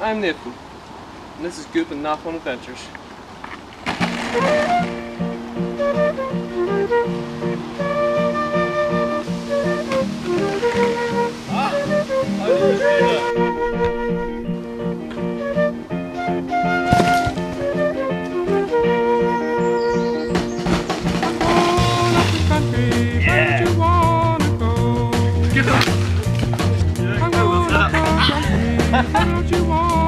I'm Niffin, and this is Goop and Knock on Adventures. do you want?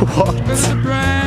what?